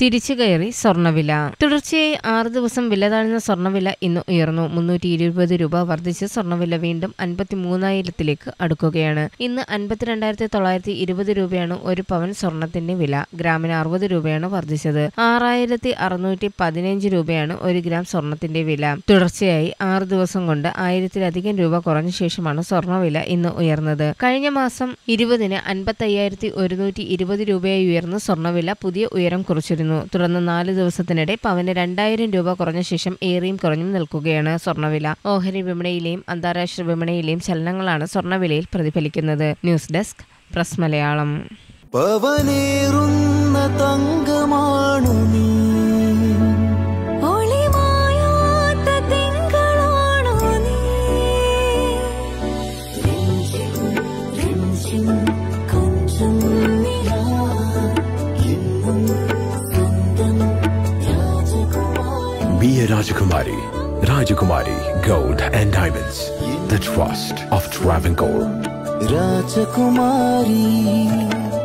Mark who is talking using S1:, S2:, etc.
S1: തിരിച്ചു കയറി സ്വർണവില തുടർച്ചയായി ആറ് ദിവസം വില താഴ്ന്ന സ്വർണവില ഇന്ന് ഉയർന്നു. മുന്നൂറ്റി ഇരുപത് രൂപ വർദ്ധിച്ച് സ്വർണവില വീണ്ടും അൻപത്തി മൂന്നായിരത്തിലേക്ക് അടുക്കുകയാണ്. ഇന്ന് അൻപത്തിരണ്ടായിരത്തി തൊള്ളായിരത്തി ഇരുപത് രൂപയാണ് ഒരു പവൻ സ്വർണത്തിന്റെ വില. ഗ്രാമിന് അറുപത് രൂപയാണ് വർദ്ധിച്ചത്. ആറായിരത്തി അറുന്നൂറ്റി പതിനഞ്ച് രൂപയാണ് ഒരു ഗ്രാം സ്വർണത്തിന്റെ വില. തുടർച്ചയായി ആറ് ദിവസം കൊണ്ട് ആയിരത്തിലധികം രൂപ കുറഞ്ഞ ശേഷമാണ് സ്വർണവില ഇന്ന് ഉയർന്നത്. കഴിഞ്ഞ മാസം ഇരുപതിന് അൻപത്തി അയ്യായിരത്തി ഒരുന്നൂറ്റി ഇരുപത് രൂപയായി ഉയർന്ന സ്വർണവില പുതിയ ഉയരം കുറിച്ചിരുന്നു. തുടർന്ന് നാല് ദിവസത്തിനിടെ പവന് രണ്ടായിരം രൂപ കുറഞ്ഞ ശേഷം ഏറിയും കുറഞ്ഞും നിൽക്കുകയാണ് സ്വർണവില ഓഹരി വിപണിയിലെയും അന്താരാഷ്ട്ര വിപണിയിലെയും ചലനങ്ങളാണ് സ്വർണവിലയിൽ പ്രതിഫലിക്കുന്നത്. News desk press Malayalam.
S2: പവനേറുന്ന തങ്കമാണു നീ.
S3: ഒളിമായാത്ത തിങ്കളാണോ
S4: Be a Rajakumari. Rajakumari Gold and Diamonds. The Trust of Travancore.
S2: Rajakumari.